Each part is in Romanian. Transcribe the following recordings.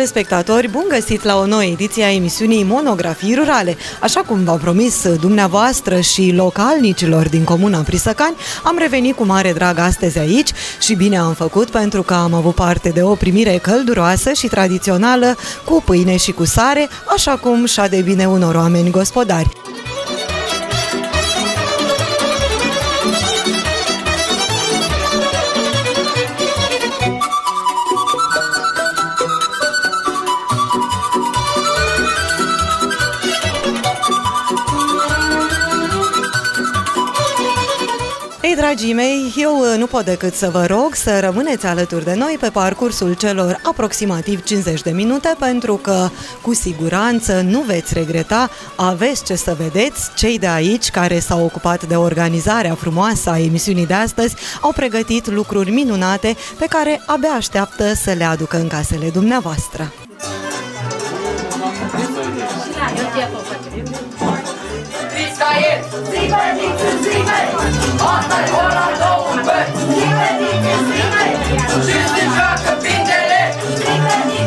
Dragi telespectatori, bun găsit la o nouă ediție a emisiunii Monografii Rurale. Așa cum v-am promis dumneavoastră și localnicilor din Comuna Prisăcani, am revenit cu mare drag astăzi aici și bine am făcut pentru că am avut parte de o primire călduroasă și tradițională cu pâine și cu sare, așa cum și-a de bine unor oameni gospodari. Dragii mei, eu uh, nu pot decât să vă rog să rămâneți alături de noi pe parcursul celor aproximativ 50 de minute, pentru că cu siguranță nu veți regreta, aveți ce să vedeți. Cei de aici care s-au ocupat de organizarea frumoasă a emisiunii de astăzi au pregătit lucruri minunate pe care abia așteaptă să le aducă în casele dumneavoastră. Israel! Zime, nici zime! Asta e ora două băi! Zime, nici zime! Și se joacă pintele! Zime, nici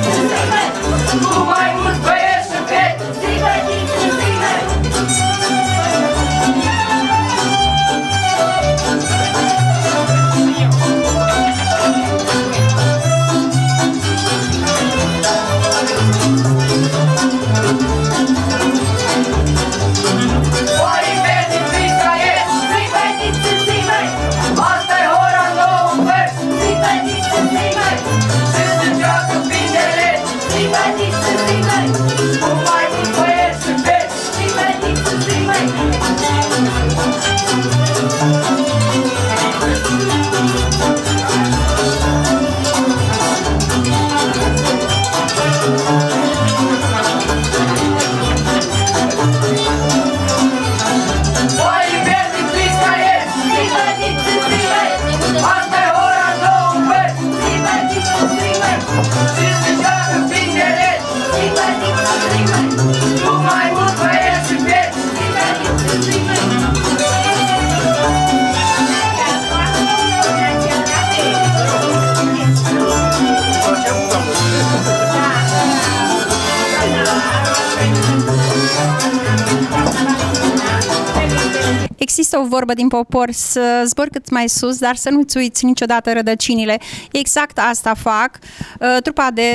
o vorbă din popor să zbor cât mai sus, dar să nu-ți uiți niciodată rădăcinile. Exact asta fac. Uh, Trupa de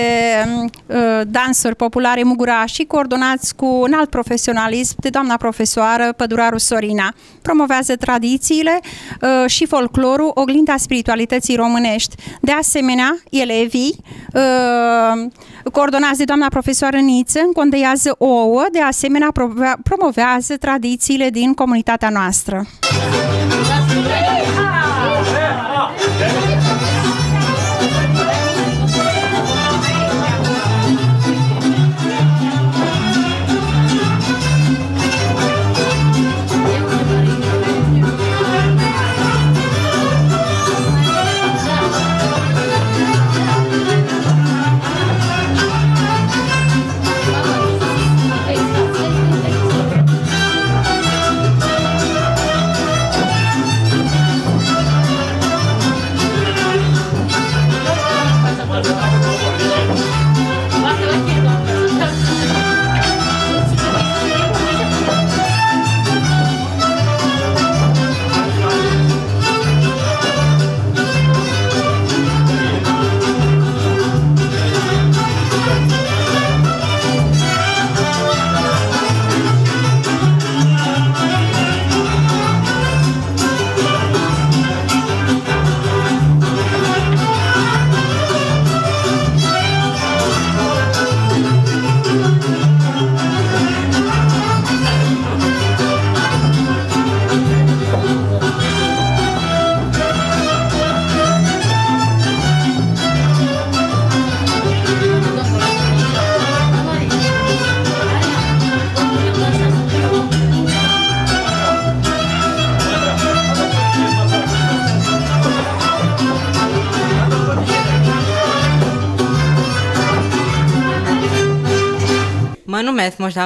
uh, dansuri populare Mugurași, coordonați cu un alt profesionalism de doamna profesoară Păduraru Sorina. Promovează tradițiile uh, și folclorul, oglinda spiritualității românești. De asemenea, elevii uh, coordonați de doamna profesoară Niță încondeiază ouă, de asemenea promove- promovează tradițiile din comunitatea noastră.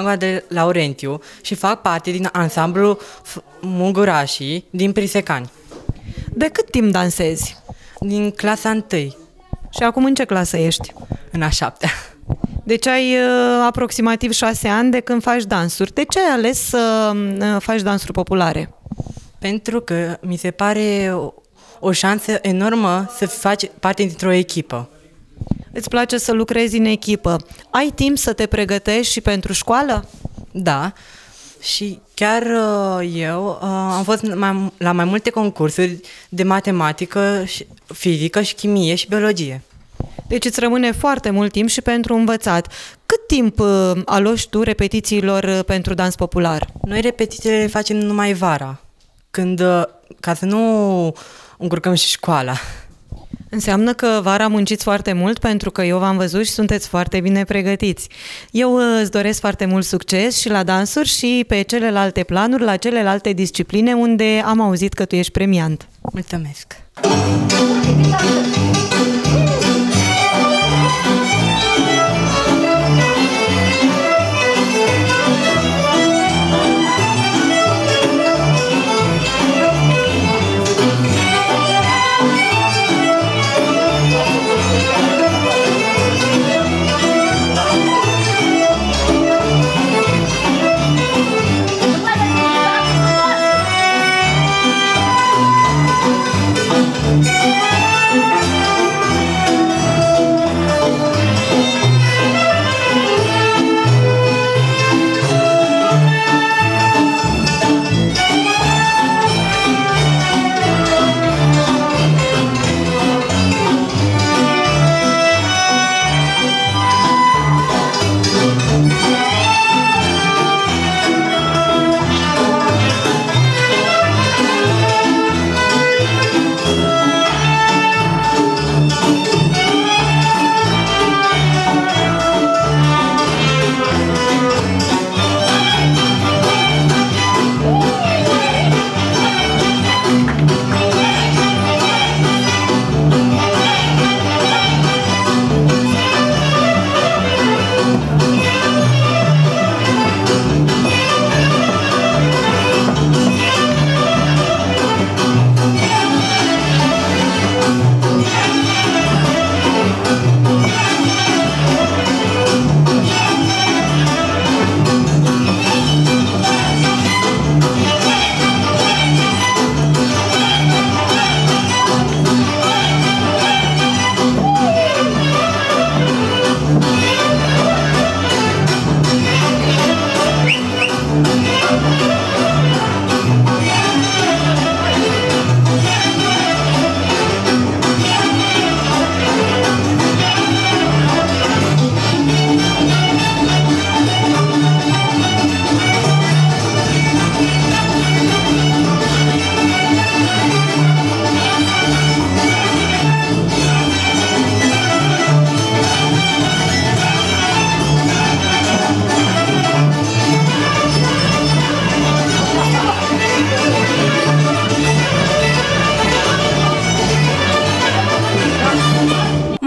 Numesc Moșteanga de Laurentiu și fac parte din ansamblul F- Mugurașii din Prisecani, De cât timp dansezi? din clasa 1, Și acum în ce clasă ești? în a șaptea. Deci ai uh, aproximativ șase ani de când faci dansuri. De ce ai ales să uh, faci dansuri populare? Pentru că mi se pare o, o șansă enormă să faci parte dintr-o echipă. Îți place să lucrezi în echipă. Ai timp să te pregătești și pentru școală? Da, și chiar uh, eu uh, am fost mai, la mai multe concursuri de matematică, și, fizică și chimie și biologie. Deci îți rămâne foarte mult timp și pentru învățat. Cât timp uh, aloși tu repetițiilor uh, pentru dans popular? Noi repetițiile le facem numai vara, când, uh, ca să nu încurcăm și școala. Înseamnă că vara munciți foarte mult pentru că eu v-am văzut și sunteți foarte bine pregătiți. Eu uh, îți doresc foarte mult succes și la dansuri și pe celelalte planuri, la celelalte discipline unde am auzit că tu ești premiant. Mulțumesc!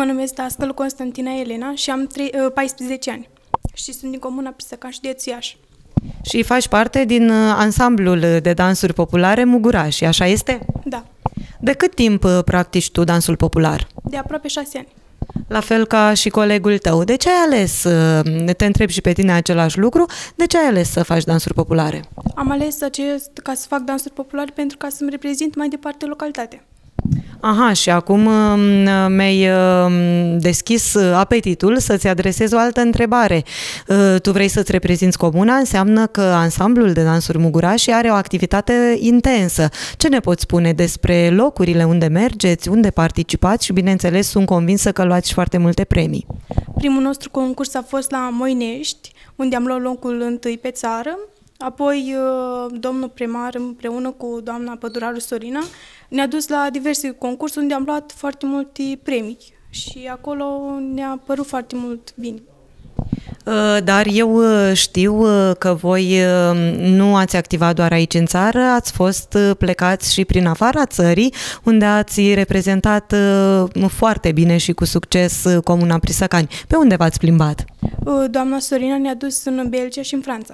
Numesc Dascăl Constantina Elena și am trei- uh, 14 ani și sunt din comuna Pisăcan, județul Iași. Și faci parte din uh, ansamblul de dansuri populare Mugurași, așa este? Da, De cât timp uh, practici tu dansul popular? de aproape 6 ani. La fel ca și colegul tău. De ce ai ales, uh, te întreb și pe tine același lucru, de ce ai ales să faci dansuri populare? Am ales acest ca să fac dansuri populare pentru ca să-mi reprezint mai departe localitatea. Aha, și acum um, mi-ai um, deschis uh, apetitul să-ți adresez o altă întrebare. Uh, Tu vrei să-ți reprezinți comuna, înseamnă că ansamblul de dansuri Mugurași are o activitate intensă. Ce ne poți spune despre locurile unde mergeți, unde participați și, bineînțeles, sunt convinsă că luați și foarte multe premii. Primul nostru concurs a fost la Moinești, unde am luat locul întâi pe țară. Apoi, uh, domnul primar, împreună cu doamna Păduraru Sorina, ne-a dus la diverse concursuri unde am luat foarte multe premii. Și acolo ne-a părut foarte mult bine. Uh, Dar eu uh, știu uh, că voi uh, nu ați activat doar aici în țară, ați fost uh, plecați și prin afara țării, unde ați reprezentat uh, foarte bine și cu succes uh, Comuna Prisăcani. Pe unde v-ați plimbat? Uh, Doamna Sorina ne-a dus în Belgia și în Franța.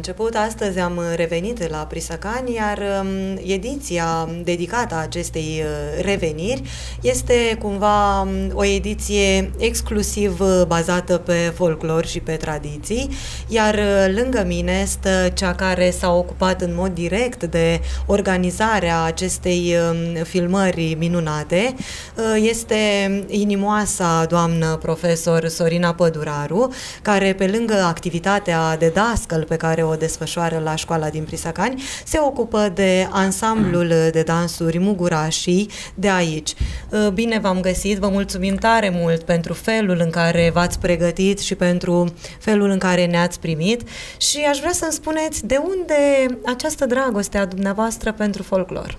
Început, astăzi am revenit la Prisacani, iar um, ediția dedicată acestei uh, reveniri este cumva um, o ediție exclusiv uh, bazată pe folclor și pe tradiții, iar uh, lângă mine stă cea care s-a ocupat în mod direct de organizarea acestei um, filmări minunate. Este inimoasa doamnă profesor Sorina Păduraru, care pe lângă activitatea de dascăl pe care o desfășoară la școala din Prisacani, se ocupă de ansamblul de dansuri Mugurașii de aici. Bine v-am găsit, vă mulțumim tare mult pentru felul în care v-ați pregătit și pentru felul în care ne-ați primit și aș vrea să-mi spuneți de unde această dragoste a dumneavoastră pentru folclor.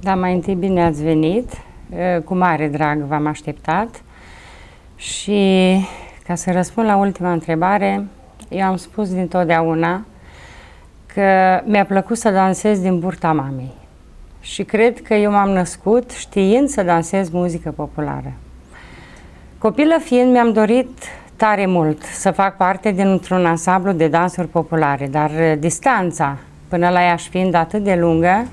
Da, mai întâi bine ați venit, cu mare drag v-am așteptat și ca să răspund la ultima întrebare, eu am spus dintotdeauna că mi-a plăcut să dansez din burta mamei. Și cred că eu m-am născut știind să dansez muzică populară. Copilă fiind, mi-am dorit tare mult să fac parte dintr-un ansamblu de dansuri populare, dar distanța până la ea fiind atât de lungă,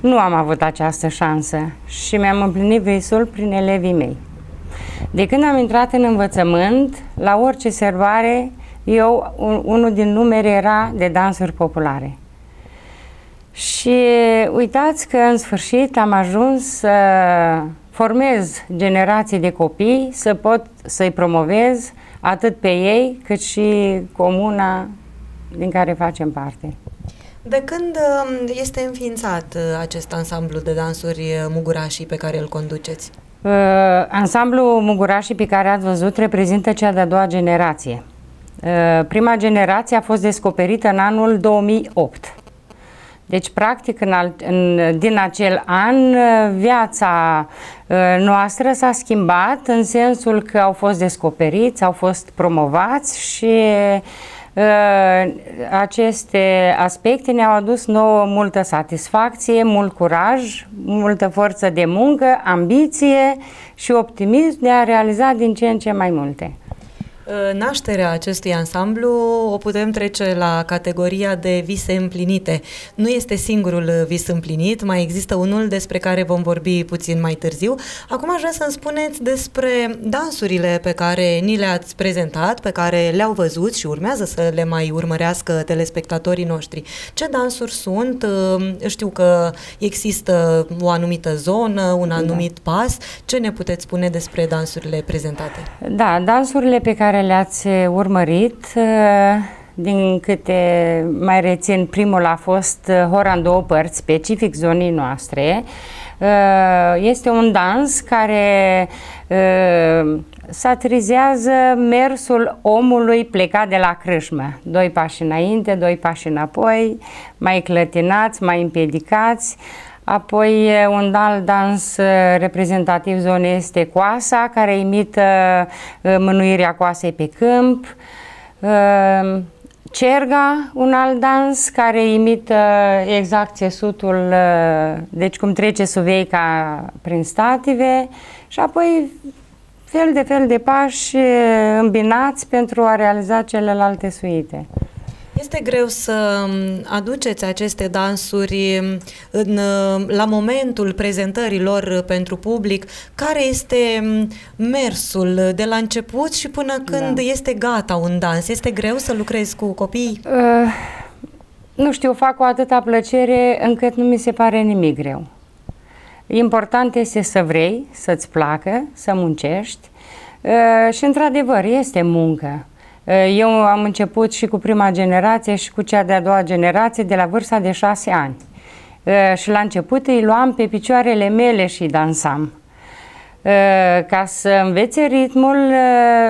nu am avut această șansă și mi-am împlinit visul prin elevii mei. De când am intrat în învățământ, la orice servare, eu, un, unul din numere era de dansuri populare. Și uitați că în sfârșit am ajuns să formez generații de copii, să pot să-i promovez atât pe ei cât și comuna din care facem parte. De când um, este înființat uh, acest ansamblu de dansuri uh, mugurașii pe care îl conduceți? Uh, ansamblul Mugurașii pe care ați văzut reprezintă cea de-a doua generație. Uh, prima generație a fost descoperită în anul 2008. Deci, practic, în al, în, din acel an, uh, viața uh, noastră s-a schimbat în sensul că au fost descoperiți, au fost promovați și uh, aceste aspecte ne-au adus nouă multă satisfacție, mult curaj, multă forță de muncă, ambiție și optimism de a realiza din ce în ce mai multe. Nașterea acestui ansamblu o putem trece la categoria de vise împlinite. Nu este singurul vis împlinit, mai există unul despre care vom vorbi puțin mai târziu. Acum aș vrea să-mi spuneți despre dansurile pe care ni le-ați prezentat, pe care le-au văzut și urmează să le mai urmărească telespectatorii noștri. Ce dansuri sunt? Știu că există o anumită zonă, un anumit da. pas. Ce ne puteți spune despre dansurile prezentate? Da, dansurile pe care care le-ați urmărit, uh, din câte mai rețin, primul a fost uh, Hora în două părți, specific zonii noastre. Uh, este un dans care satirizează mersul omului plecat de la crâșmă. Doi pași înainte, doi pași înapoi, mai clătinați, mai împiedicați. Apoi un alt dans reprezentativ zonei este coasa, care imită mânuirea coasei pe câmp. Cerga, un alt dans care imită exact țesutul, deci cum trece Suveica prin stative și apoi fel de fel de pași îmbinați pentru a realiza celelalte suite. Este greu să um, aduceți aceste dansuri um, în, uh, la momentul prezentărilor pentru public. Care este um, mersul de la început și până când da. este gata un dans? Este greu să lucrezi cu copii? Uh, nu știu, fac cu atâta plăcere încât nu mi se pare nimic greu. Important este să vrei, să-ți placă, să muncești uh, și într-adevăr este muncă. Eh, eu am început și cu prima generație și cu cea de-a doua generație de la vârsta de șase ani. Eh, și la început îi luam pe picioarele mele și dansam. Eh, ca să învețe ritmul,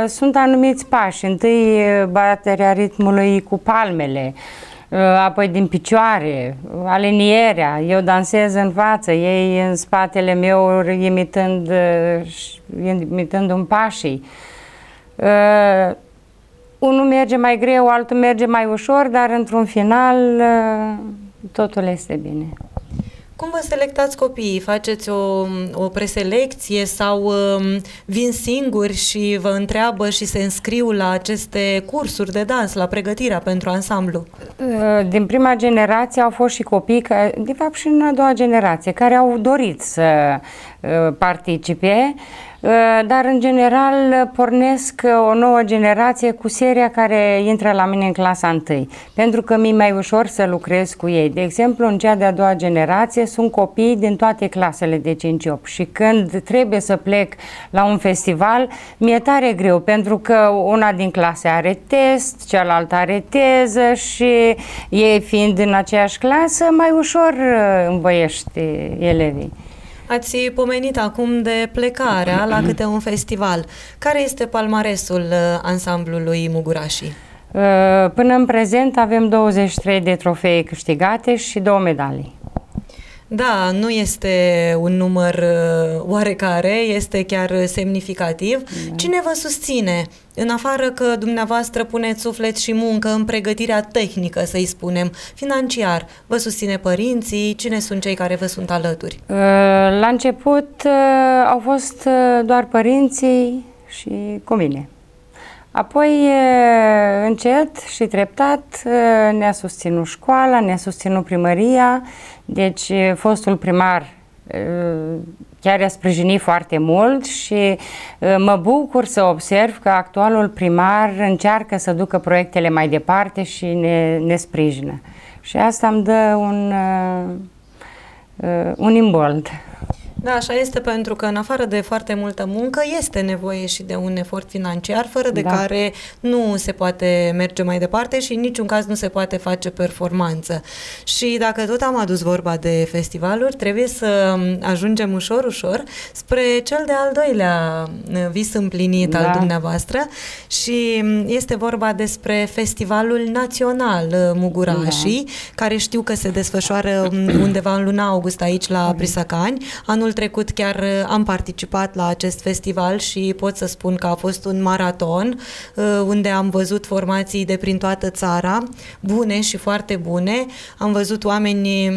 sunt anumiți pași. Întâi baterea ritmului cu palmele, apoi din picioare, alinierea. Eu dansez în față, ei în spatele meu imitând, imitând un pașii unul merge mai greu, altul merge mai ușor, dar într-un final ă, totul este bine. Cum vă selectați copiii? Faceți o, o preselecție sau um, vin singuri și vă întreabă și se înscriu la aceste cursuri de dans, la pregătirea pentru ansamblu? Uh, Din prima generație au fost și copii, că, de fapt și în a doua generație, care au dorit să uh, participe, uh, dar în general pornesc uh, o nouă generație cu seria care intră la mine în clasa 1, pentru că mi-e mai ușor să lucrez cu ei. De exemplu, în cea de-a doua generație sunt copii din toate clasele de 5-8 și când trebuie să plec la un festival, mi-e tare greu, pentru că una din clase are test, cealaltă are teză și ei fiind în aceeași clasă, mai ușor uh, învoiești elevii. Ați pomenit acum de plecarea la câte un festival. Care este palmaresul uh, ansamblului Mugurașii? Uh, Până în prezent avem 23 de trofee câștigate și două medalii. Da, nu este un număr uh, oarecare, este chiar uh, semnificativ. Cine vă susține? În afară că dumneavoastră puneți suflet și muncă în pregătirea tehnică, să-i spunem, financiar, vă susține părinții? Cine sunt cei care vă sunt alături? Uh, La început uh, au fost uh, doar părinții și cu mine. Apoi, uh, încet și treptat, uh, ne-a susținut școala, ne-a susținut primăria, deci uh, fostul primar uh, chiar i-a sprijinit foarte mult și uh, mă bucur să observ că actualul primar încearcă să ducă proiectele mai departe și ne, ne sprijină. Și asta îmi dă un, uh, uh, un imbold. Da, așa este pentru că în afară de foarte multă muncă este nevoie și de un efort financiar fără de Da. care nu se poate merge mai departe și în niciun caz nu se poate face performanță. Și dacă tot am adus vorba de festivaluri, trebuie să ajungem ușor, ușor spre cel de-al doilea uh, vis împlinit al Da. dumneavoastră și mm, este vorba despre Festivalul Național uh, Mugurașii, care știu că se desfășoară mm, undeva în luna august aici la Prisacani. Anul trecut chiar uh, am participat la acest festival și pot să spun că a fost un maraton uh, unde am văzut formații de prin toată țara, bune și foarte bune. Am văzut oameni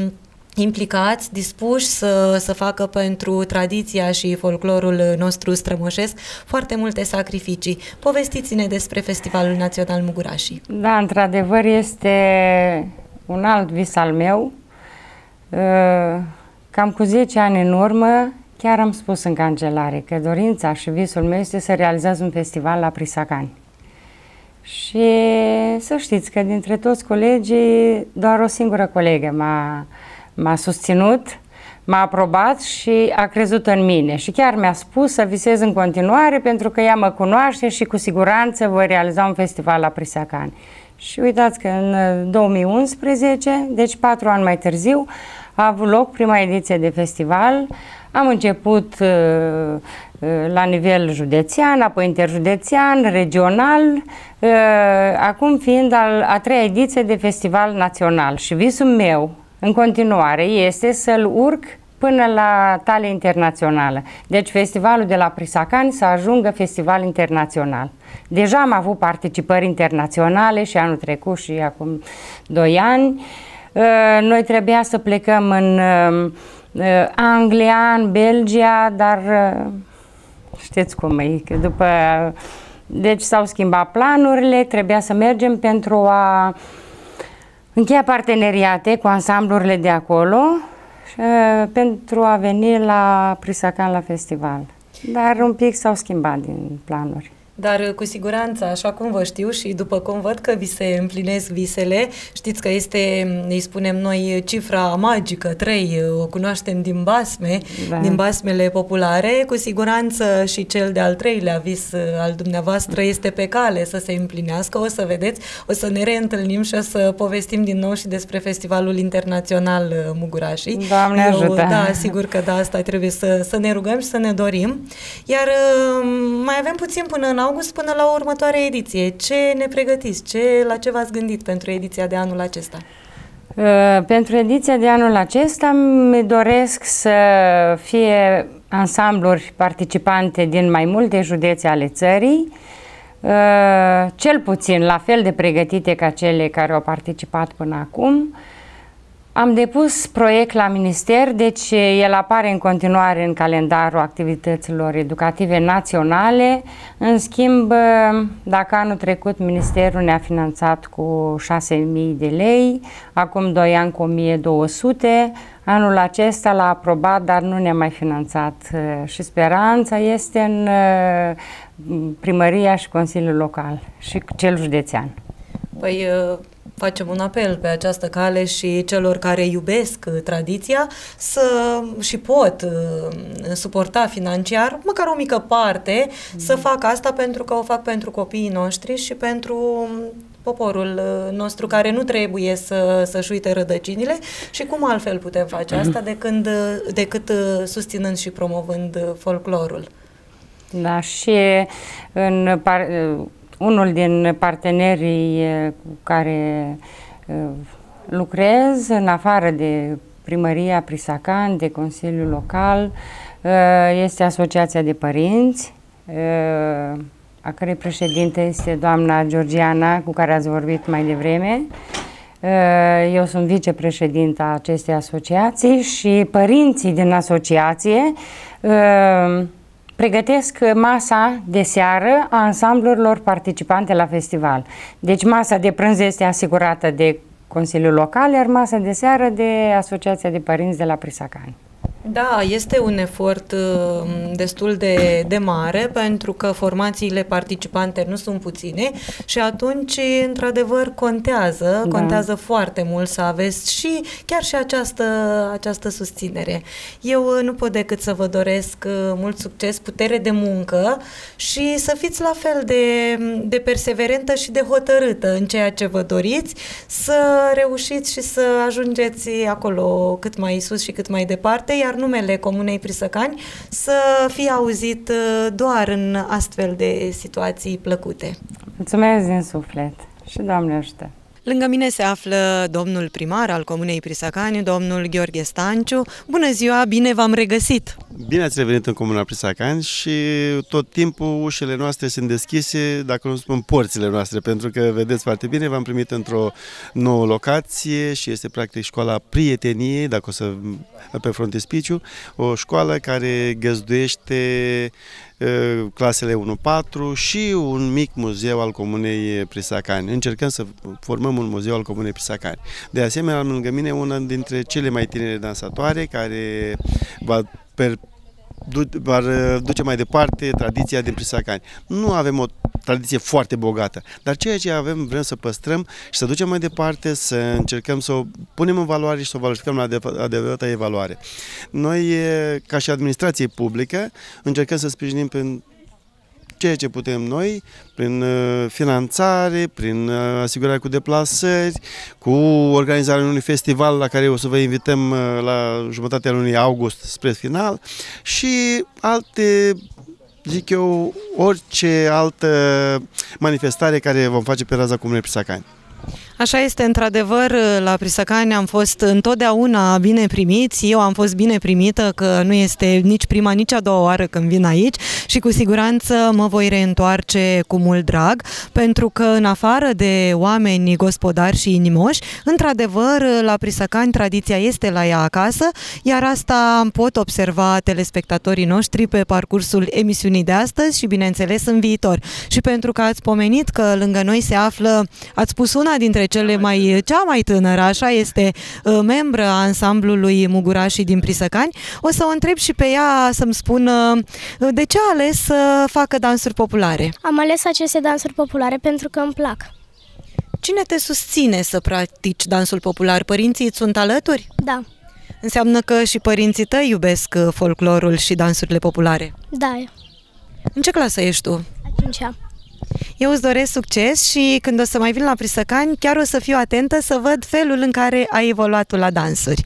implicați, dispuși să, să facă pentru tradiția și folclorul nostru strămoșesc foarte multe sacrificii. Povestiți-ne despre Festivalul Național Mugurașii. Da, într-adevăr este un alt vis al meu. Uh, Cam cu 10 ani în urmă, chiar am spus în cancelare că dorința și visul meu este să realizez un festival la Prisacani. Și să știți că dintre toți colegii, doar o singură colegă m-a, m-a susținut, m-a aprobat și a crezut în mine. Și chiar mi-a spus să visez în continuare pentru că ea mă cunoaște și cu siguranță voi realiza un festival la Prisacani. Și uitați că în uh, 2011, deci patru ani mai târziu, a avut loc prima ediție de festival. Am început uh, uh, la nivel județean, apoi interjudețean, regional, uh, acum fiind al, a treia ediție de festival național. Și visul meu, în continuare, este să-l urc până la tale internațională. Deci festivalul de la Prisacani să ajungă festival internațional. Deja am avut participări internaționale și anul trecut și acum doi ani. Uh, Noi trebuia să plecăm în uh, uh, Anglia, în Belgia, dar uh, știți cum e, că după... Deci s-au schimbat planurile, trebuia să mergem pentru a încheia parteneriate cu ansamblurile de acolo și, uh, pentru a veni la Prisacan la festival. Dar un pic s-au schimbat din planuri. Dar uh, cu siguranță, așa cum vă știu și după cum văd că vi se împlinesc visele, știți că este, îi spunem noi, cifra magică, 3, o cunoaștem din basme, Da. din basmele populare, cu siguranță și cel de-al treilea vis uh, al dumneavoastră este pe cale să se împlinească, o să vedeți, o să ne reîntâlnim și o să povestim din nou și despre Festivalul Internațional uh, Mugurașii. Doamne ajută! Da, sigur că da, asta trebuie să, să ne rugăm și să ne dorim. Iar uh, mai avem puțin până în august, până la următoarea ediție. Ce ne pregătiți? Ce, la ce v-ați gândit pentru ediția de anul acesta? Uh, Pentru ediția de anul acesta mi doresc să fie ansambluri participante din mai multe județe ale țării, uh, cel puțin la fel de pregătite ca cele care au participat până acum, Am depus proiect la minister, deci el apare în continuare în calendarul activităților educative naționale. În schimb, dacă anul trecut ministerul ne-a finanțat cu 6.000 de lei, acum 2 ani cu 1.200, anul acesta l-a aprobat, dar nu ne-a mai finanțat și speranța este în primăria și Consiliul Local și cel județean. Păi facem un apel pe această cale și celor care iubesc uh, tradiția să și pot uh, suporta financiar, măcar o mică parte, mm. să facă asta pentru că o fac pentru copiii noștri și pentru um, poporul uh, nostru care nu trebuie să, să-și uite rădăcinile și cum altfel putem face asta de când, decât susținând și promovând folclorul. Da, și în par, unul din partenerii cu care lucrez, în afară de primăria Prisacan, de Consiliul Local, este Asociația de Părinți, a cărei președinte este doamna Georgiana, cu care ați vorbit mai devreme. Eu sunt vicepreședinta acestei asociații și părinții din asociație pregătesc masa de seară a ansamblurilor participante la festival. Deci masa de prânz este asigurată de Consiliul Local, iar masa de seară de Asociația de Părinți de la Prisacani. Da, este un efort uh, destul de, de mare pentru că formațiile participante nu sunt puține și atunci, într-adevăr, contează, da. contează foarte mult să aveți și chiar și această, această susținere. Eu uh, nu pot decât să vă doresc uh, mult succes, putere de muncă și să fiți la fel de, de perseverentă și de hotărâtă în ceea ce vă doriți, să reușiți și să ajungeți acolo cât mai sus și cât mai departe, iar iar numele Comunei Prisăcani să fie auzit uh, doar în astfel de situații plăcute. Mulțumesc din suflet și Doamne ajută! Lângă mine se află domnul primar al Comunei Prisacani, domnul Gheorghe Stanciu. Bună ziua, bine v-am regăsit! Bine ați revenit în Comuna Prisacani și tot timpul ușile noastre sunt deschise, dacă nu spun porțile noastre, pentru că vedeți foarte bine, v-am primit într-o nouă locație și este practic școala prieteniei, dacă o să pe frontispiciu, o școală care găzduiește clasele 1-4 și un mic muzeu al Comunei Prisacani. Încercăm să formăm un muzeu al Comunei Prisacani. De asemenea, am lângă mine una dintre cele mai tinere dansatoare care va per va duce mai departe tradiția din Prisacani. Nu avem o tradiție foarte bogată, dar ceea ce avem vrem să păstrăm și să ducem mai departe, să încercăm să o punem în valoare și să o valorificăm la adevărata evaluare. Noi, ca și administrație publică, încercăm să sprijinim prin ceea ce putem noi, prin uh, finanțare, prin uh, asigurare cu deplasări, cu organizarea unui festival la care o să vă invităm uh, la jumătatea lunii august spre final și alte zic eu, orice altă manifestare care vom face pe raza Comunei Prisacani. Așa este, într-adevăr, la Prisacani am fost întotdeauna bine primiți. Eu am fost bine primită, că nu este nici prima, nici a doua oară când vin aici și cu siguranță mă voi reîntoarce cu mult drag, pentru că în afară de oameni gospodari și inimoși, într-adevăr, la Prisacani tradiția este la ea acasă, iar asta pot observa telespectatorii noștri pe parcursul emisiunii de astăzi și, bineînțeles, în viitor. Și pentru că ați pomenit că lângă noi se află, ați spus una dintre cele mai, cea mai tânără, așa este, uh, membră a ansamblului Mugurașii din Prisăcani. O să o întreb și pe ea să-mi spună uh, de ce a ales să facă dansuri populare. Am ales aceste dansuri populare pentru că îmi plac. Cine te susține să practici dansul popular? Părinții îți sunt alături? Da. Înseamnă că și părinții tăi iubesc uh, folclorul și dansurile populare? Da. În ce clasă ești tu? A cincea. Eu îți doresc succes și când o să mai vin la Prisăcani, chiar o să fiu atentă să văd felul în care ai evoluat tu la dansuri.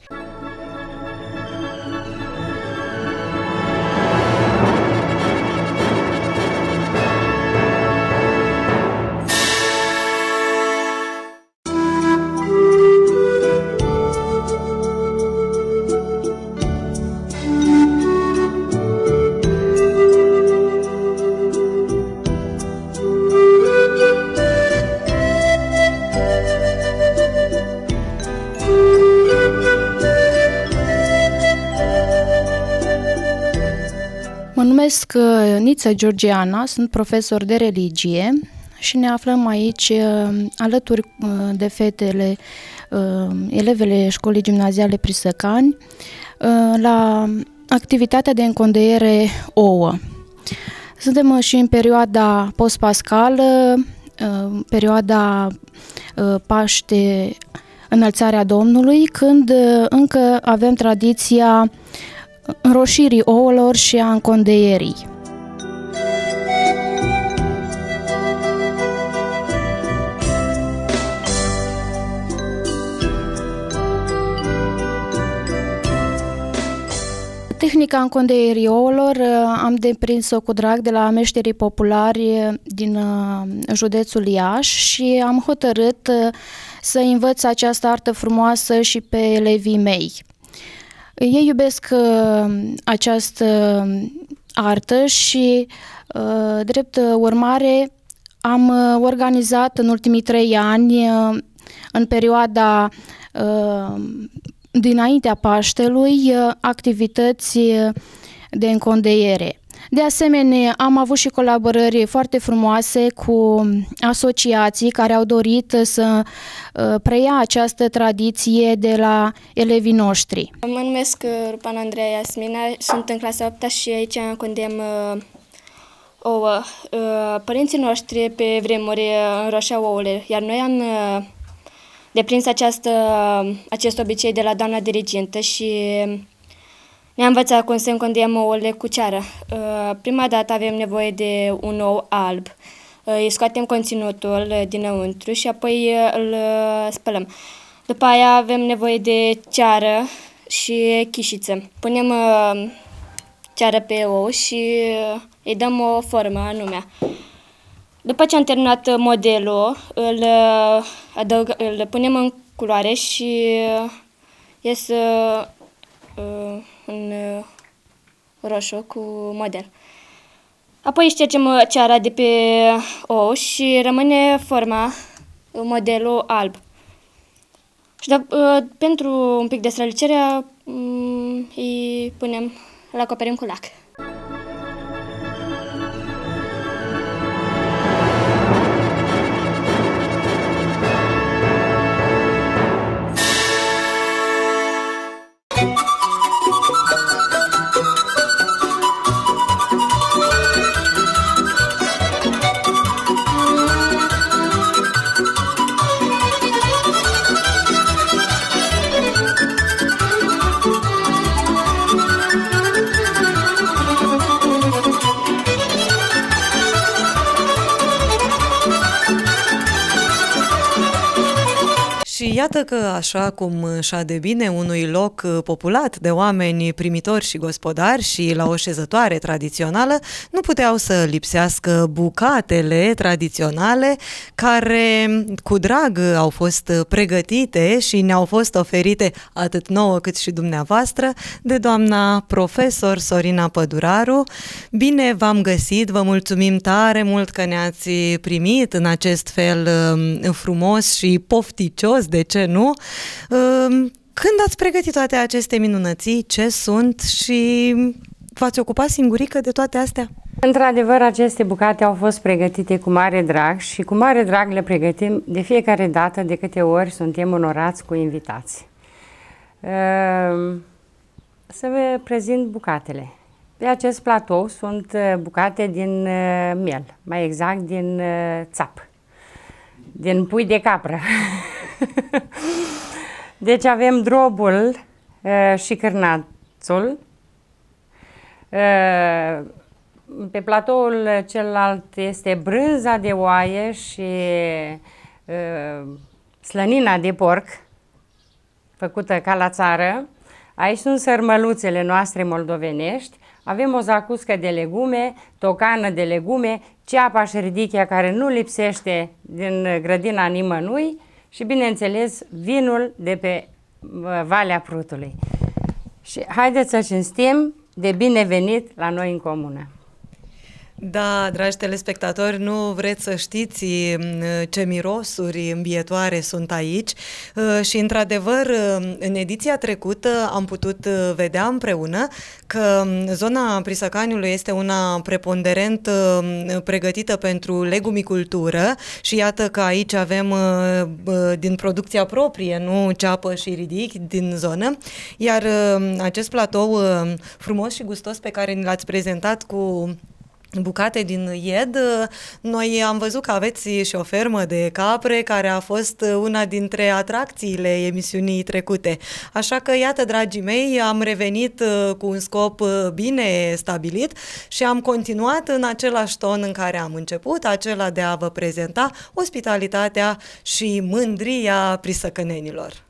Numesc uh, Niță Georgiana, sunt profesor de religie și ne aflăm aici uh, alături uh, de fetele, elevele școlii gimnaziale Prisăcani, la activitatea de încondeiere ouă. Suntem și în perioada post-pascală, perioada Paște, înălțarea Domnului, când încă avem tradiția înroșirii ouălor și a încondeierii. Tehnica încondeierii ouălor uh, am deprins-o cu drag de la meșterii populari din uh, județul Iași și am hotărât uh, să învăț această artă frumoasă și pe elevii mei. Ei iubesc uh, această artă și, uh, drept urmare, am uh, organizat în ultimii trei ani, uh, în perioada uh, dinaintea Paștelui, uh, activități de încondeiere. De asemenea, am avut și colaborări foarte frumoase cu asociații care au dorit să uh, preia această tradiție de la elevii noștri. Mă numesc uh, Rupan Andreea Iasmina, sunt în clasa 8 și aici condem uh, ouă. Părinții noștri pe vremuri înroșeau ouăle, iar noi am deprins această, acest obicei de la doamna dirigentă și ne-a învățat cum să încondiem ouăle cu ceară. Uh, prima dată avem nevoie de un ou alb. Uh, îi scoatem conținutul dinăuntru și apoi uh, îl spălăm. După aia avem nevoie de ceară și chișiță. Punem ceară pe ou și îi dăm o formă anume. După ce am terminat modelul, îl, adăug, îl punem în culoare și ies uh, în uh, roșu cu model. Apoi ștergem uh, ceara de pe ou și rămâne forma, uh, modelul alb. Și da, uh, pentru un pic de strălucire um, îi punem, îl acoperim cu lac. Iată că, așa cum și-a de bine unui loc uh, populat de oameni primitori și gospodari și la o șezătoare tradițională, nu puteau să lipsească bucatele tradiționale care cu drag au fost pregătite și ne-au fost oferite atât nouă cât și dumneavoastră de doamna profesor Sorina Păduraru. Bine v-am găsit, vă mulțumim tare mult că ne-ați primit în acest fel um, frumos și pofticios de ce nu. Când ați pregătit toate aceste minunății, ce sunt și v-ați ocupat singurică de toate astea? Într-adevăr, aceste bucate au fost pregătite cu mare drag și cu mare drag le pregătim de fiecare dată de câte ori suntem onorați cu invitați. Să vă prezint bucatele. Pe acest platou sunt uh, bucate din uh, miel, mai exact din uh, țap, din pui de capră. deci avem drobul uh, și cârnațul. Uh, pe platoul celălalt este brânza de oaie și uh, slănina de porc, făcută ca la țară. Aici sunt sărmăluțele noastre moldovenești. Avem o zacuscă de legume, tocană de legume, ceapa și ridichea care nu lipsește din grădina nimănui și, bineînțeles, vinul de pe Valea Prutului. Și haideți să cinstim de binevenit la noi în comună. Da, dragi telespectatori, nu vreți să știți m, ce mirosuri îmbietoare sunt aici. Uh, și, într-adevăr, uh, în ediția trecută am putut uh, vedea împreună că m, zona Prisăcaniului este una preponderent uh, pregătită pentru legumicultură și iată că aici avem uh, uh, din producția proprie, nu ceapă și ridic din zonă, iar uh, acest platou uh, frumos și gustos pe care ni l-ați prezentat cu bucate din ied. Noi am văzut că aveți și o fermă de capre care a fost una dintre atracțiile emisiunii trecute. Așa că, iată, dragii mei, am revenit uh, cu un scop uh, bine stabilit și am continuat în același ton în care am început, acela de a vă prezenta ospitalitatea și mândria prisăcănenilor.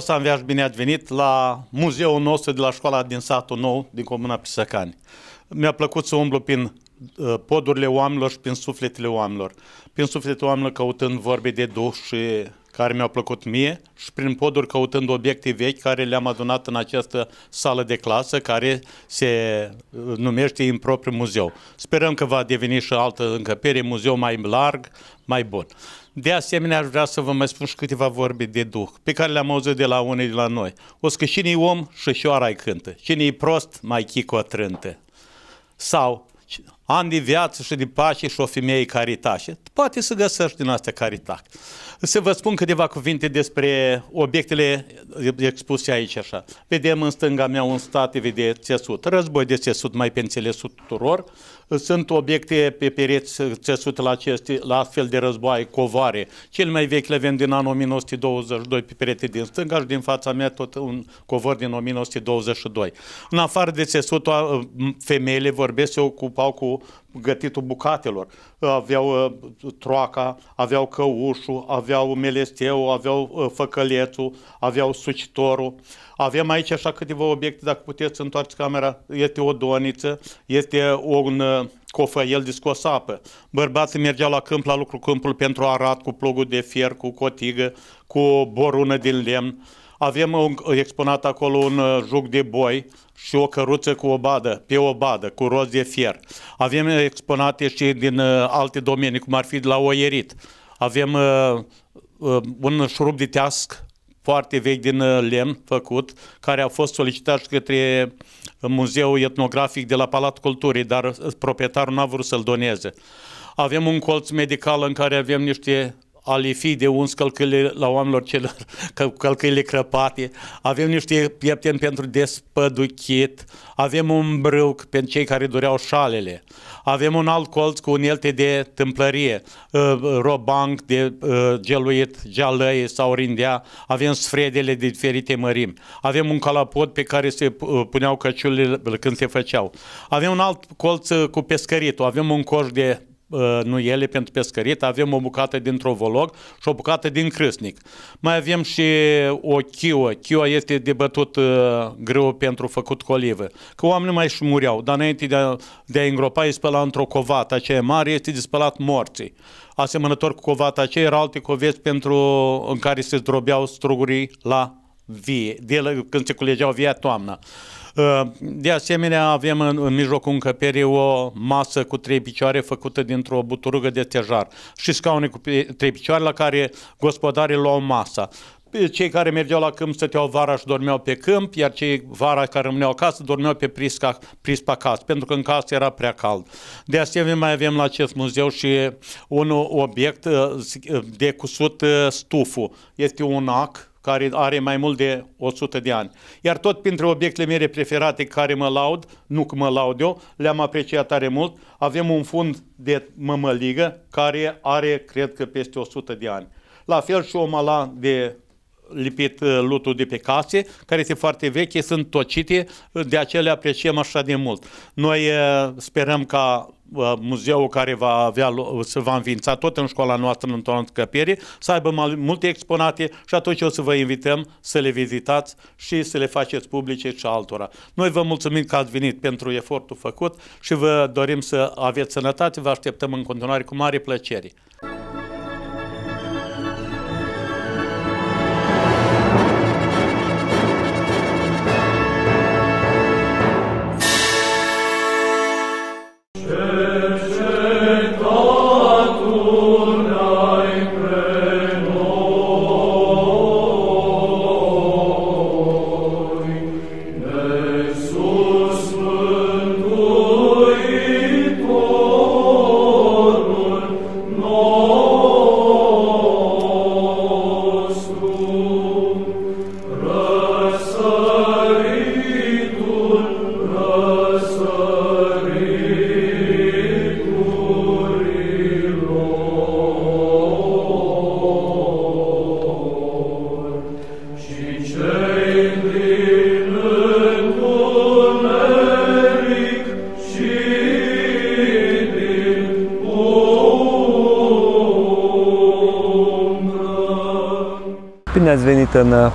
Hristos a înviat bine ați venit la muzeul nostru de la școala din satul nou, din comuna Pisăcani. Mi-a plăcut să umblu prin uh, podurile oamenilor și prin sufletele oamenilor. Prin sufletele oamenilor căutând vorbe de duh și care mi-au plăcut mie și prin poduri căutând obiecte vechi care le-am adunat în această sală de clasă care se uh, numește în propriu muzeu. Sperăm că va deveni și altă încăpere, muzeu mai larg, mai bun. De asemenea, aș vrea să vă mai spun și câteva vorbe de Duh, pe care le-am auzit de la unii de la noi. O că cine om și șoara îi cântă, cine e prost, mai chică o trântă. Sau, ani de viață și de pace și o femeie caritașă. Poate să găsești din astea caritate. Să vă spun câteva cuvinte despre obiectele expuse aici așa. Vedem în stânga mea un state de țesut, război de țesut mai pe înțelesul tuturor. Sunt obiecte pe pereți țesute la, aceste, la astfel de războaie, covare. Cel mai vechi le avem din anul 1922 pe perete din stânga și din fața mea tot un covor din 1922. În afară de țesut, femeile vorbesc, se ocupau cu gătitul bucatelor. Aveau uh, troaca, aveau căușul, aveau melesteu, aveau uh, făcălețul, aveau sucitorul. Avem aici așa câteva obiecte, dacă puteți să întoarceți camera, este o doniță, este un uh, cofăiel de scos apă. Bărbații mergeau la câmp, la lucru câmpul pentru arat, cu plugul de fier, cu cotigă, cu o borună din lemn. Avem un, exponat acolo un uh, juc de boi și o căruță cu o badă, pe o badă, cu roz de fier. Avem exponate și din uh, alte domenii, cum ar fi de la oierit. Avem uh, uh, un șurub de teasc foarte vechi din uh, lemn făcut, care a fost solicitat și către Muzeul Etnografic de la Palatul Culturii, dar uh, proprietarul n-a vrut să-l doneze. Avem un colț medical în care avem niște alifii de uns călcăile la oamenilor celor călcăile crăpate, avem niște piepteni pentru despăduchit, avem un brâu pentru cei care doreau șalele, avem un alt colț cu unelte de tâmplărie, uh, robanc de uh, geluit, gealăie sau rindea, avem sfredele de diferite mărimi, avem un calapot pe care se uh, puneau căciulile când se făceau, avem un alt colț cu pescăritul, avem un coș de Uh, nuiele pentru pescărit, avem o bucată dintr-o volog și o bucată din crâsnic. Mai avem și o chiua. Chiua este de bătut uh, greu pentru făcut cu olivă. Că oamenii mai și mureau, dar înainte de a, de a îngropa, îi spăla într-o covată aceea mare, este de spălat morții. Asemănător cu covata aceea, erau alte coveți pentru, în care se zdrobeau strugurii la vie, de la, când se culegeau via toamna. De asemenea, avem în, în mijlocul încăperii o masă cu trei picioare făcută dintr-o buturugă de tejar și scaune cu trei picioare la care gospodarii luau masa. Cei care mergeau la câmp stăteau vara și dormeau pe câmp, iar cei vara care rămâneau acasă dormeau pe prisca, prispa acasă, pentru că în casă era prea cald. De asemenea, mai avem la acest muzeu și un obiect de cusut stuful. Este un ac care are mai mult de 100 de ani. Iar tot printre obiectele mele preferate care mă laud, nu că mă laud eu, le-am apreciat tare mult, avem un fund de mămăligă care are, cred că, peste 100 de ani. La fel și o mala de lipit uh, lutul de pe case, care este foarte veche, sunt tocite, de aceea le apreciem așa de mult. Noi uh, sperăm ca uh, muzeul care va avea, se va înființa tot în școala noastră în Tonant Căpierii, să aibă mai multe exponate și atunci o să vă invităm să le vizitați și să le faceți publice și altora. Noi vă mulțumim că ați venit pentru efortul făcut și vă dorim să aveți sănătate, vă așteptăm în continuare cu mare plăcere.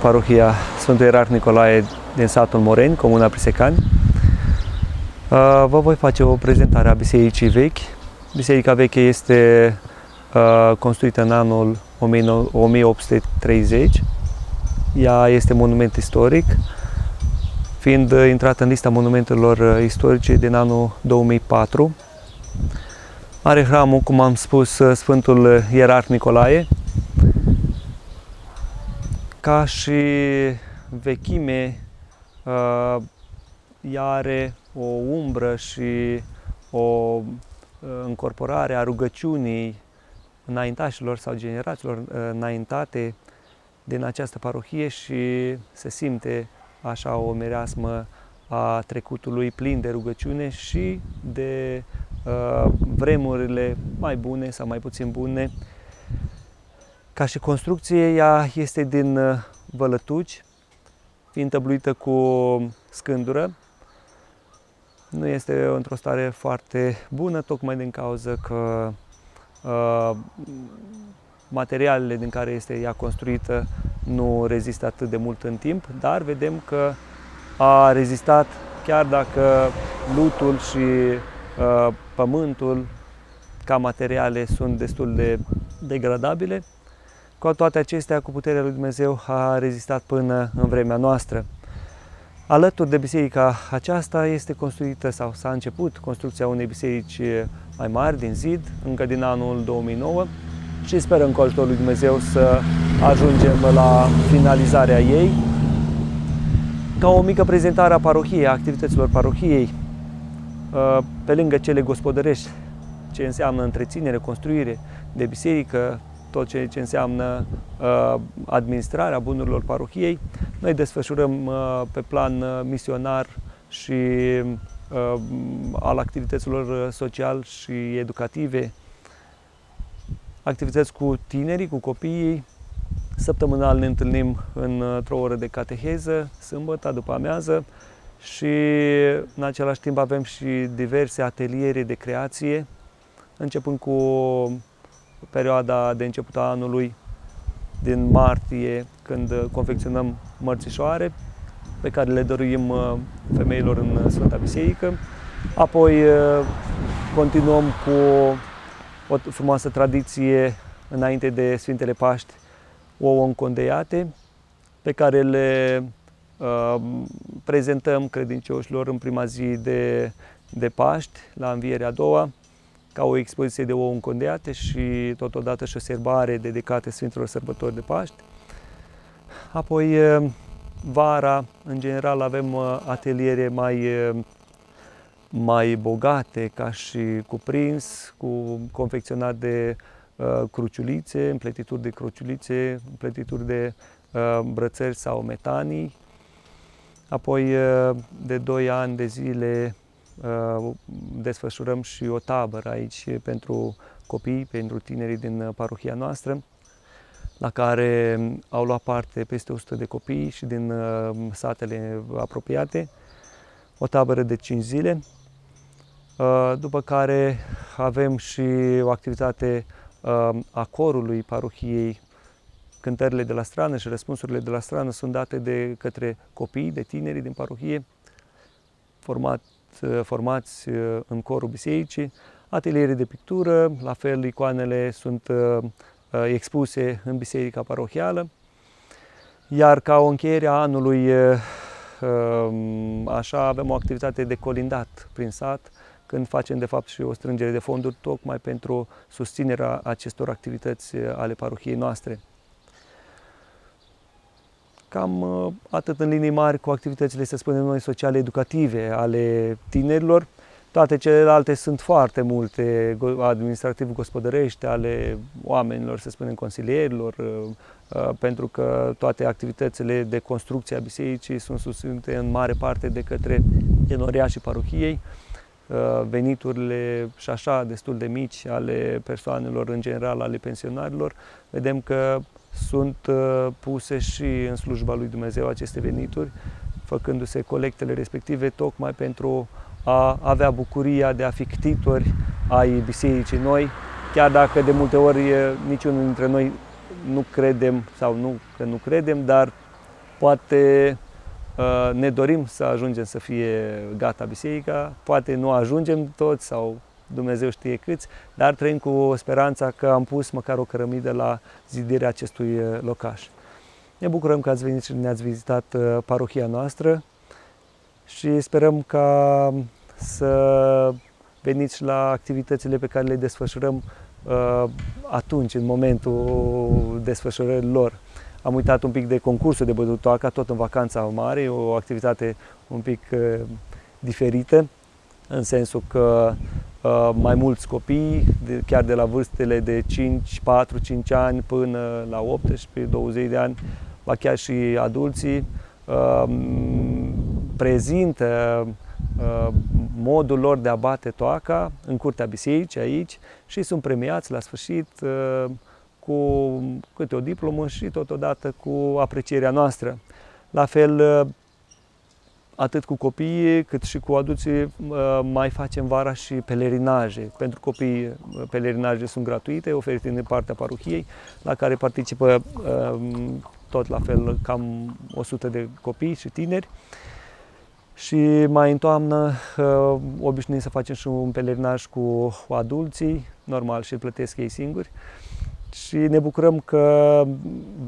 Parohia Sfântul Ierarh Nicolae din satul Moreni, comuna Prisecani. Uh, vă voi face o prezentare a Bisericii Vechi. Biserica Veche este uh, construită în anul 1830. Ea este monument istoric, fiind intrată în lista monumentelor istorice din anul 2004. Are hramul, cum am spus, Sfântul Ierarh Nicolae, ca și vechime, uh, ea are o umbră și o uh, încorporare a rugăciunii înaintașilor sau generațiilor uh, înaintate din această parohie și se simte așa o mereasmă a trecutului plin de rugăciune și de uh, vremurile mai bune sau mai puțin bune ca și construcție, ea este din uh, vălătuci, fiind tăbluită cu scândură. Nu este într-o stare foarte bună, tocmai din cauza că uh, materialele din care este ea construită nu rezistă atât de mult în timp, dar vedem că a rezistat chiar dacă lutul și uh, pământul ca materiale sunt destul de degradabile. Cu toate acestea, cu puterea lui Dumnezeu a rezistat până în vremea noastră. Alături de biserica aceasta este construită sau s-a început construcția unei biserici mai mari din zid, încă din anul 2009 și sperăm cu ajutorul lui Dumnezeu să ajungem la finalizarea ei. Ca o mică prezentare a parohiei, a activităților parohiei, ă, pe lângă cele gospodărești, ce înseamnă întreținere, construire de biserică, tot ceea ce înseamnă uh, administrarea bunurilor parohiei. Noi desfășurăm uh, pe plan uh, misionar și uh, al activităților social și educative, activități cu tinerii, cu copiii. Săptămânal ne întâlnim într-o oră de cateheză, sâmbătă, după amiază și în același timp avem și diverse ateliere de creație, începând cu perioada de început a anului, din martie, când confecționăm mărțișoare pe care le dăruim uh, femeilor în Sfânta Biserică. Apoi uh, continuăm cu o frumoasă tradiție înainte de Sfintele Paști, ouă încondeiate, pe care le uh, prezentăm credincioșilor în prima zi de, de Paști, la Învierea a doua, ca o expoziție de ouă încondeate și totodată și o serbare dedicată Sfinților Sărbători de Paști. Apoi, vara, în general, avem ateliere mai, mai bogate, ca și cuprins, cu confecționat de cruciulițe, împletituri de cruciulițe, împletituri de brățări sau metanii. Apoi, de 2 ani de zile, Uh, desfășurăm și o tabără aici pentru copii, pentru tinerii din parohia noastră. la care au luat parte peste 100 de copii și din uh, satele apropiate, o tabără de 5 zile, uh, după care avem și o activitate uh, a corului parohiei cântările de la strană și răspunsurile de la strană sunt date de către copii, de tineri din parohie, format, formați în corul bisericii, ateliere de pictură, la fel icoanele sunt Uh, expuse în biserica parohială. Iar ca o încheiere a anului, uh, um, așa avem o activitate de colindat prin sat, când facem de fapt și o strângere de fonduri tocmai pentru susținerea acestor activități uh, ale parohiei noastre. Cam atât în linii mari cu activitățile, să spunem noi, sociale educative ale tinerilor. Toate celelalte sunt foarte multe, administrativ gospodărești, ale oamenilor, să spunem, consilierilor, uh, uh, pentru că toate activitățile de construcție a bisericii sunt susținute în mare parte de către enoriașii parohiei. Uh, veniturile și așa destul de mici ale persoanelor, în general ale pensionarilor, vedem că sunt puse și în slujba lui Dumnezeu aceste venituri, făcându-se colectele respective tocmai pentru a avea bucuria de a fi ctitori ai bisericii noi, chiar dacă de multe ori niciunul dintre noi nu credem sau nu că nu credem, dar poate ne dorim să ajungem să fie gata biserica, poate nu ajungem toți sau Dumnezeu știe câți, dar trăim cu speranța că am pus măcar o cărămidă la zidirea acestui locaș. Ne bucurăm că ați venit și ne-ați vizitat parohia noastră și sperăm ca să veniți la activitățile pe care le desfășurăm uh, atunci, în momentul desfășurării lor. Am uitat un pic de concursul de bătutoaca, tot în vacanța mare, o activitate un pic uh, diferită, în sensul că uh, mai mulți copii, de, chiar de la vârstele de 5, 4, 5 ani până la 18-20 de ani, ba chiar și adulții, uh, prezintă uh, modul lor de a bate toaca în curtea bisericii aici și sunt premiați la sfârșit uh, cu câte o diplomă și totodată cu aprecierea noastră. La fel, uh, atât cu copiii cât și cu adulții uh, mai facem vara și pelerinaje. Pentru copii pelerinaje sunt gratuite, oferite din partea parohiei, la care participă tot la fel cam 100 de copii și tineri și mai în toamnă uh, obișnuim să facem și un pelerinaj cu adulții, normal și îl plătesc ei singuri. Și ne bucurăm că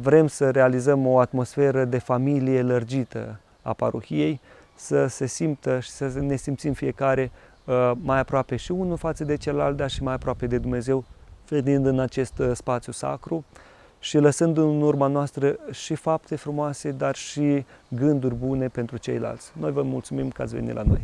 vrem să realizăm o atmosferă de familie lărgită a parohiei, să se simtă și să ne simțim fiecare uh, mai aproape și unul față de celălalt, dar și mai aproape de Dumnezeu, venind în acest uh, spațiu sacru și lăsând în urma noastră și fapte frumoase, dar și gânduri bune pentru ceilalți. Noi vă mulțumim că ați venit la noi.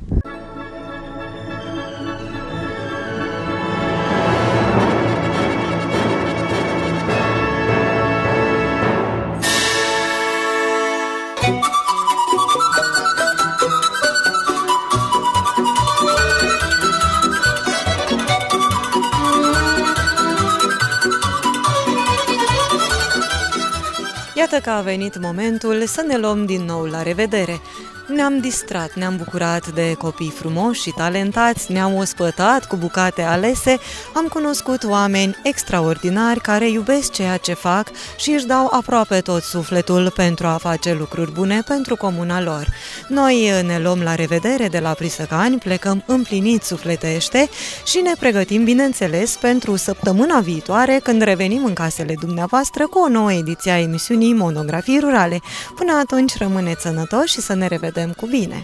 Iată că a venit momentul să ne luăm din nou la revedere. Ne-am distrat, ne-am bucurat de copii frumoși și talentați, ne-am ospătat cu bucate alese, am cunoscut oameni extraordinari care iubesc ceea ce fac și își dau aproape tot sufletul pentru a face lucruri bune pentru comuna lor. Noi ne luăm la revedere de la Prisăcani, plecăm împliniți sufletește și ne pregătim, bineînțeles, pentru săptămâna viitoare, când revenim în casele dumneavoastră cu o nouă ediție a emisiunii Monografii Rurale. Până atunci, rămâneți sănătoși și să ne revedem vedem cu bine.